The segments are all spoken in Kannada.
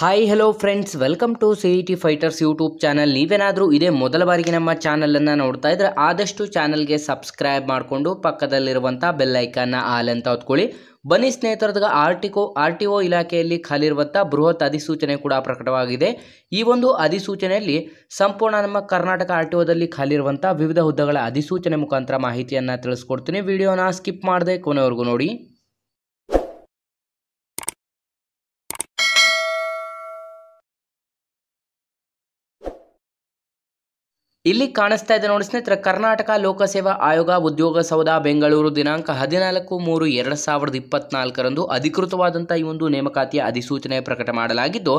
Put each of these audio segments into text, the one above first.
Hi hello friends welcome to C E T fighters YouTube channel ನೀವೇನಾದರೂ ಇದೇ ಮೊದಲ ಬಾರಿಗೆ ನಮ್ಮ ಚಾನಲನ್ನು ನೋಡ್ತಾ ಇದ್ರೆ ಆದಷ್ಟು ಚಾನಲ್ಗೆ ಸಬ್ಸ್ಕ್ರೈಬ್ ಮಾಡಿಕೊಂಡು ಪಕ್ಕದಲ್ಲಿರುವಂಥ ಬೆಲ್ ಐಕನ್ನ ಆಲ್ ಅಂತ ಹೊತ್ಕೊಳ್ಳಿ. ಬನ್ನಿ ಸ್ನೇಹಿತರದಾಗ ಆರ್ ಟಿಕೋ ಆರ್ ಟಿ ಒ ಇಲಾಖೆಯಲ್ಲಿ ಖಾಲಿರುವಂಥ ಬೃಹತ್ ಅಧಿಸೂಚನೆ ಕೂಡ ಪ್ರಕಟವಾಗಿದೆ. ಈ ಒಂದು ಅಧಿಸೂಚನೆಯಲ್ಲಿ ಸಂಪೂರ್ಣ ನಮ್ಮ ಕರ್ನಾಟಕ ಆರ್ ಟಿ ಒದಲ್ಲಿ ಖಾಲಿರುವಂಥ ವಿವಿಧ ಹುದ್ದೆಗಳ ಅಧಿಸೂಚನೆ ಮುಖಾಂತರ ಮಾಹಿತಿಯನ್ನು ತಿಳಿಸ್ಕೊಡ್ತೀನಿ. ವಿಡಿಯೋನ ಸ್ಕಿಪ್ ಮಾಡದೆ ಕೊನೆವರೆಗೂ ನೋಡಿ. ಇಲ್ಲಿ ಕಾಣಿಸ್ತಾ ಇದೆ ನೋಡಿ ಸ್ನೇಹಿತರೆ, ಕರ್ನಾಟಕ ಲೋಕಸೇವಾ ಆಯೋಗ ಉದ್ಯೋಗ ಸೌಧ ಬೆಂಗಳೂರು ದಿನಾಂಕ ಹದಿನಾಲ್ಕು ಮೂರು ಎರಡು ಸಾವಿರದ ಇಪ್ಪತ್ನಾಲ್ಕರಂದು ಅಧಿಕೃತವಾದಂಥ ಈ ಒಂದು ನೇಮಕಾತಿಯ ಅಧಿಸೂಚನೆ ಪ್ರಕಟ ಮಾಡಲಾಗಿದ್ದು,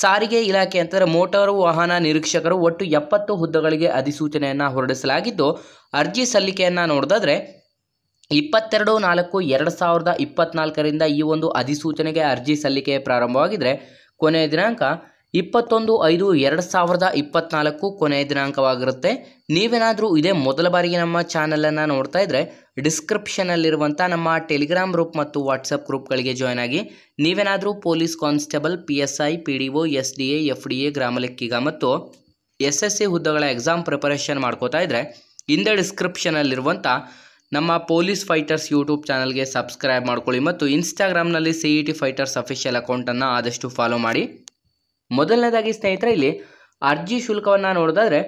ಸಾರಿಗೆ ಇಲಾಖೆ ಅಂತಂದರೆ ಮೋಟಾರು ವಾಹನ ನಿರೀಕ್ಷಕರು ಒಟ್ಟು ಎಪ್ಪತ್ತು ಹುದ್ದೆಗಳಿಗೆ ಅಧಿಸೂಚನೆಯನ್ನು ಹೊರಡಿಸಲಾಗಿದ್ದು, ಅರ್ಜಿ ಸಲ್ಲಿಕೆಯನ್ನು ನೋಡಿದ್ರೆ ಇಪ್ಪತ್ತೆರಡು ನಾಲ್ಕು ಎರಡು ಸಾವಿರದ ಇಪ್ಪತ್ನಾಲ್ಕರಿಂದ ಈ ಒಂದು ಅಧಿಸೂಚನೆಗೆ ಅರ್ಜಿ ಸಲ್ಲಿಕೆ ಪ್ರಾರಂಭವಾಗಿದ್ದರೆ ಕೊನೆಯ ದಿನಾಂಕ ಇಪ್ಪತ್ತೊಂದು ಐದು ಎರಡು ಸಾವಿರದ ಇಪ್ಪತ್ನಾಲ್ಕು ಕೊನೆಯ ದಿನಾಂಕವಾಗಿರುತ್ತೆ. ನೀವೇನಾದರೂ ಇದೇ ಮೊದಲ ಬಾರಿಗೆ ನಮ್ಮ ಚಾನಲನ್ನು ನೋಡ್ತಾ ಇದ್ದರೆ ಡಿಸ್ಕ್ರಿಪ್ಷನಲ್ಲಿರುವಂಥ ನಮ್ಮ ಟೆಲಿಗ್ರಾಮ್ ಗ್ರೂಪ್ ಮತ್ತು ವಾಟ್ಸಪ್ ಗ್ರೂಪ್ಗಳಿಗೆ ಜಾಯ್ನ್ ಆಗಿ. ನೀವೇನಾದರೂ police constable, P S I, P D O, S D A, F D A, ಗ್ರಾಮ ಲೆಕ್ಕಿಗ ಮತ್ತು ಎಸ್ ಎಸ್ ಸಿ ಹುದ್ದೆಗಳ ಎಕ್ಸಾಮ್ ಪ್ರಿಪರೇಷನ್ ಮಾಡ್ಕೋತಾ ಇದ್ದರೆ ಹಿಂದೆ ಡಿಸ್ಕ್ರಿಪ್ಷನಲ್ಲಿರುವಂಥ ನಮ್ಮ ಪೊಲೀಸ್ ಫೈಟರ್ಸ್ ಯೂಟ್ಯೂಬ್ ಚಾನಲ್ಗೆ ಸಬ್ಸ್ಕ್ರೈಬ್ ಮಾಡ್ಕೊಳ್ಳಿ ಮತ್ತು ಇನ್ಸ್ಟಾಗ್ರಾಮ್ನಲ್ಲಿ C E T fighters official ಅಕೌಂಟನ್ನು ಆದಷ್ಟು ಫಾಲೋ ಮಾಡಿ. ಮೊದಲನೇದಾಗಿ ಸ್ನೇಹಿತರೆ ಇಲ್ಲಿ ಅರ್ಜಿ ಶುಲ್ಕವನ್ನು ನೋಡೋದಾದರೆ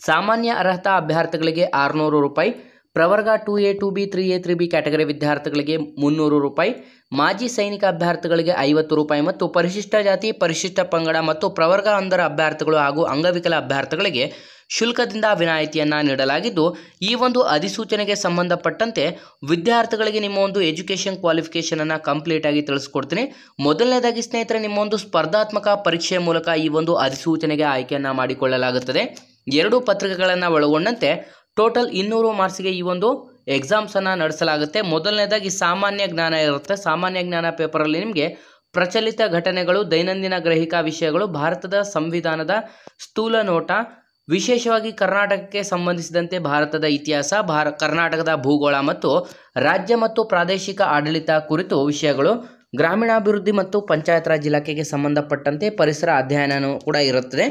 ಸಾಮಾನ್ಯ ಅರ್ಹತಾ ಅಭ್ಯರ್ಥಿಗಳಿಗೆ ಆರುನೂರು ರೂಪಾಯಿ ಪ್ರವರ್ಗ two A, two B, three A, three B category ವಿದ್ಯಾರ್ಥಿಗಳಿಗೆ ಮುನ್ನೂರು ರೂಪಾಯಿ, ಮಾಜಿ ಸೈನಿಕ ಅಭ್ಯರ್ಥಿಗಳಿಗೆ ಐವತ್ತು ರೂಪಾಯಿ ಮತ್ತು ಪರಿಶಿಷ್ಟ ಜಾತಿ, ಪರಿಶಿಷ್ಟ ಪಂಗಡ ಮತ್ತು ಪ್ರವರ್ಗ ಅಂಧರ ಅಭ್ಯರ್ಥಿಗಳು ಹಾಗೂ ಅಂಗವಿಕಲ ಅಭ್ಯರ್ಥಿಗಳಿಗೆ ಶುಲ್ಕದಿಂದ ವಿನಾಯಿತಿಯನ್ನು ನೀಡಲಾಗಿದ್ದು, ಈ ಒಂದು ಅಧಿಸೂಚನೆಗೆ ಸಂಬಂಧಪಟ್ಟಂತೆ ವಿದ್ಯಾರ್ಥಿಗಳಿಗೆ ನಿಮ್ಮ ಒಂದು ಎಜುಕೇಷನ್ ಕ್ವಾಲಿಫಿಕೇಷನನ್ನು ಕಂಪ್ಲೀಟಾಗಿ ತಿಳಿಸ್ಕೊಡ್ತೀನಿ. ಮೊದಲನೇದಾಗಿ ಸ್ನೇಹಿತರೆ, ನಿಮ್ಮ ಒಂದು ಸ್ಪರ್ಧಾತ್ಮಕ ಪರೀಕ್ಷೆಯ ಮೂಲಕ ಈ ಒಂದು ಅಧಿಸೂಚನೆಗೆ ಆಯ್ಕೆಯನ್ನು ಮಾಡಿಕೊಳ್ಳಲಾಗುತ್ತದೆ. ಎರಡು ಪತ್ರಿಕೆಗಳನ್ನು ಒಳಗೊಂಡಂತೆ ಟೋಟಲ್ ಇನ್ನೂರು ಮಾರ್ಕ್ಸ್ಗೆ ಈ ಒಂದು ಎಕ್ಸಾಮ್ಸನ್ನು ನಡೆಸಲಾಗುತ್ತೆ. ಮೊದಲನೇದಾಗಿ ಸಾಮಾನ್ಯ ಜ್ಞಾನ ಇರುತ್ತೆ. ಸಾಮಾನ್ಯ ಜ್ಞಾನ ಪೇಪರಲ್ಲಿ ನಿಮಗೆ ಪ್ರಚಲಿತ ಘಟನೆಗಳು, ದೈನಂದಿನ ಗ್ರಹಿಕಾ ವಿಷಯಗಳು, ಭಾರತದ ಸಂವಿಧಾನದ ಸ್ಥೂಲ ನೋಟ, ವಿಶೇಷವಾಗಿ ಕರ್ನಾಟಕಕ್ಕೆ ಸಂಬಂಧಿಸಿದಂತೆ ಭಾರತದ ಇತಿಹಾಸ, ಭಾರ ಕರ್ನಾಟಕದ ಭೂಗೋಳ ಮತ್ತು ರಾಜ್ಯ ಮತ್ತು ಪ್ರಾದೇಶಿಕ ಆಡಳಿತ ಕುರಿತು ವಿಷಯಗಳು, ಗ್ರಾಮೀಣಾಭಿವೃದ್ಧಿ ಮತ್ತು ಪಂಚಾಯತ್ ರಾಜ್ ಇಲಾಖೆಗೆ ಸಂಬಂಧಪಟ್ಟಂತೆ ಪರಿಸರ ಅಧ್ಯಯನವೂ ಕೂಡ ಇರುತ್ತದೆ.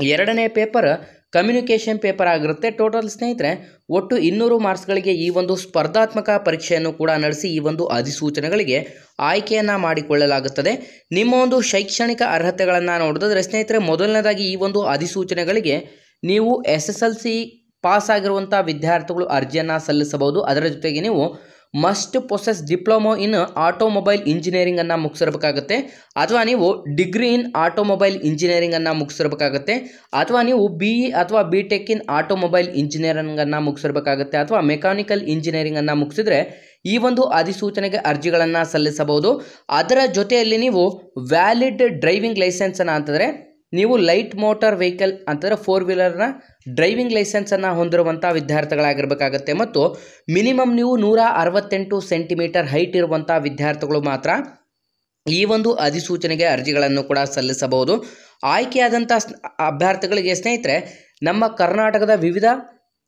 ಎರಡನೇ ಪೇಪರ್ ಕಮ್ಯುನಿಕೇಷನ್ ಪೇಪರ್ ಆಗಿರುತ್ತೆ. ಟೋಟಲ್ ಸ್ನೇಹಿತರೆ, ಒಟ್ಟು ಇನ್ನೂರು ಮಾರ್ಕ್ಸ್ಗಳಿಗೆ ಈ ಒಂದು ಸ್ಪರ್ಧಾತ್ಮಕ ಪರೀಕ್ಷೆಯನ್ನು ಕೂಡ ನಡೆಸಿ ಈ ಒಂದು ಅಧಿಸೂಚನೆಗಳಿಗೆ ಆಯ್ಕೆಯನ್ನು ಮಾಡಿಕೊಳ್ಳಲಾಗುತ್ತದೆ. ನಿಮ್ಮ ಒಂದು ಶೈಕ್ಷಣಿಕ ಅರ್ಹತೆಗಳನ್ನು ನೋಡಿದ್ರೆ ಸ್ನೇಹಿತರೆ, ಮೊದಲನೇದಾಗಿ ಈ ಒಂದು ಅಧಿಸೂಚನೆಗಳಿಗೆ ನೀವು ಎಸ್ ಪಾಸ್ ಆಗಿರುವಂಥ ವಿದ್ಯಾರ್ಥಿಗಳು ಅರ್ಜಿಯನ್ನು ಸಲ್ಲಿಸಬಹುದು. ಅದರ ಜೊತೆಗೆ ನೀವು must process diploma in automobile ಇಂಜಿನಿಯರಿಂಗನ್ನು ಮುಗಿಸಿರ್ಬೇಕಾಗತ್ತೆ ಅಥವಾ ನೀವು ಡಿಗ್ರಿ ಇನ್ ಆಟೋಮೊಬೈಲ್ ಇಂಜಿನಿಯರಿಂಗನ್ನು ಮುಗಿಸಿರ್ಬೇಕಾಗತ್ತೆ ಅಥವಾ ನೀವು ಬಿ ಇ ಅಥವಾ ಬಿ ಟೆಕ್ ಇನ್ ಆಟೋಮೊಬೈಲ್ ಇಂಜಿನಿಯರಿಂಗನ್ನು ಮುಗಿಸಿರ್ಬೇಕಾಗತ್ತೆ ಅಥವಾ ಮೆಕ್ಯಾನಿಕಲ್ ಇಂಜಿನಿಯರಿಂಗನ್ನು ಮುಗಿಸಿದ್ರೆ ಈ ಒಂದು ಅಧಿಸೂಚನೆಗೆ ಅರ್ಜಿಗಳನ್ನು ಸಲ್ಲಿಸಬಹುದು. ಅದರ ಜೊತೆಯಲ್ಲಿ ನೀವು ವ್ಯಾಲಿಡ್ ಡ್ರೈವಿಂಗ್ ಲೈಸೆನ್ಸನ್ನು ಅಂತಂದರೆ, ನೀವು ಲೈಟ್ ಮೋಟಾರ್ ವೆಹಿಕಲ್ ಅಂತಂದರೆ ಫೋರ್ ವೀಲರ್ನ ಡ್ರೈವಿಂಗ್ ಲೈಸೆನ್ಸನ್ನು ಹೊಂದಿರುವಂಥ ವಿದ್ಯಾರ್ಥಿಗಳಾಗಿರಬೇಕಾಗತ್ತೆ ಮತ್ತು ಮಿನಿಮಮ್ ನೀವು ನೂರ ಅರವತ್ತೆಂಟು ಸೆಂಟಿಮೀಟರ್ ಹೈಟ್ ಇರುವಂಥ ವಿದ್ಯಾರ್ಥಿಗಳು ಮಾತ್ರ ಈ ಒಂದು ಅಧಿಸೂಚನೆಗೆ ಅರ್ಜಿಗಳನ್ನು ಕೂಡ ಸಲ್ಲಿಸಬಹುದು. ಆಯ್ಕೆಯಾದಂಥ ಅಭ್ಯರ್ಥಿಗಳಿಗೆ ಸ್ನೇಹಿತರೆ, ನಮ್ಮ ಕರ್ನಾಟಕದ ವಿವಿಧ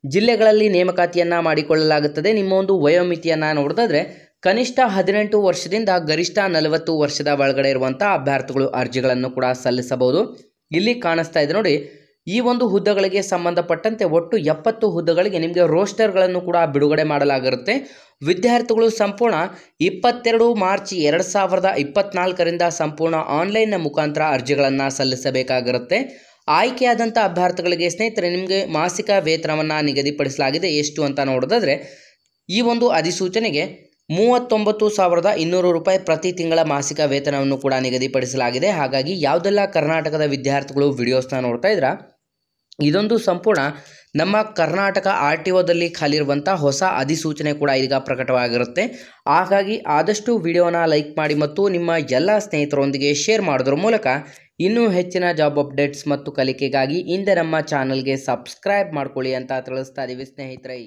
ಜಿಲ್ಲೆಗಳಲ್ಲಿ ನೇಮಕಾತಿಯನ್ನು ಮಾಡಿಕೊಳ್ಳಲಾಗುತ್ತದೆ. ನಿಮ್ಮ ಒಂದು ವಯೋಮಿತಿಯನ್ನು ನೋಡಿದ್ರೆ ಕನಿಷ್ಠ ಹದಿನೆಂಟು ವರ್ಷದಿಂದ ಗರಿಷ್ಠ ನಲವತ್ತು ವರ್ಷದ ಒಳಗಡೆ ಇರುವಂಥ ಅಭ್ಯರ್ಥಿಗಳು ಅರ್ಜಿಗಳನ್ನು ಕೂಡ ಸಲ್ಲಿಸಬಹುದು. ಇಲ್ಲಿ ಕಾಣಿಸ್ತಾ ಇದೆ ನೋಡಿ ಈ ಒಂದು ಹುದ್ದೆಗಳಿಗೆ ಸಂಬಂಧಪಟ್ಟಂತೆ ಒಟ್ಟು ಎಪ್ಪತ್ತು ಹುದ್ದೆಗಳಿಗೆ ನಿಮಗೆ ರೋಸ್ಟರ್ಗಳನ್ನು ಕೂಡ ಬಿಡುಗಡೆ ಮಾಡಲಾಗಿರುತ್ತೆ. ವಿದ್ಯಾರ್ಥಿಗಳು ಸಂಪೂರ್ಣ ಇಪ್ಪತ್ತೆರಡು ಮಾರ್ಚ್ ಎರಡು ಸಾವಿರದ ಇಪ್ಪತ್ನಾಲ್ಕರಿಂದ ಸಂಪೂರ್ಣ ಆನ್ಲೈನ್ನ ಮುಖಾಂತರ ಅರ್ಜಿಗಳನ್ನು ಸಲ್ಲಿಸಬೇಕಾಗಿರುತ್ತೆ. ಆಯ್ಕೆಯಾದಂಥ ಅಭ್ಯರ್ಥಿಗಳಿಗೆ ಸ್ನೇಹಿತರೆ, ನಿಮಗೆ ಮಾಸಿಕ ವೇತನವನ್ನು ನಿಗದಿಪಡಿಸಲಾಗಿದೆ. ಎಷ್ಟು ಅಂತ ನೋಡೋದಾದರೆ, ಈ ಒಂದು ಅಧಿಸೂಚನೆಗೆ ಮೂವತ್ತೊಂಬತ್ತು ಸಾವಿರದ ಇನ್ನೂರು ರೂಪಾಯಿ ಪ್ರತಿ ತಿಂಗಳ ಮಾಸಿಕ ವೇತನವನ್ನು ಕೂಡ ನಿಗದಿಪಡಿಸಲಾಗಿದೆ. ಹಾಗಾಗಿ ಯಾವುದೆಲ್ಲ ಕರ್ನಾಟಕದ ವಿದ್ಯಾರ್ಥಿಗಳು ವಿಡಿಯೋಸ್ನ ನೋಡ್ತಾ ಇದ್ರ ಇದೊಂದು ಸಂಪೂರ್ಣ ನಮ್ಮ ಕರ್ನಾಟಕ ಆರ್ ಟಿ ಒದಲ್ಲಿ ಖಾಲಿರುವಂಥ ಹೊಸ ಅಧಿಸೂಚನೆ ಕೂಡ ಈಗ ಪ್ರಕಟವಾಗಿರುತ್ತೆ. ಹಾಗಾಗಿ ಆದಷ್ಟು ವಿಡಿಯೋನ ಲೈಕ್ ಮಾಡಿ ಮತ್ತು ನಿಮ್ಮ ಎಲ್ಲ ಸ್ನೇಹಿತರೊಂದಿಗೆ ಶೇರ್ ಮಾಡೋದ್ರ ಮೂಲಕ ಇನ್ನೂ ಹೆಚ್ಚಿನ ಜಾಬ್ ಅಪ್ಡೇಟ್ಸ್ ಮತ್ತು ಕಲಿಕೆಗಾಗಿ ಹಿಂದೆ ನಮ್ಮ ಚಾನಲ್ಗೆ ಸಬ್ಸ್ಕ್ರೈಬ್ ಮಾಡ್ಕೊಳ್ಳಿ ಅಂತ ತಿಳಿಸ್ತಾ ಇದ್ದೀವಿ ಸ್ನೇಹಿತರೆ.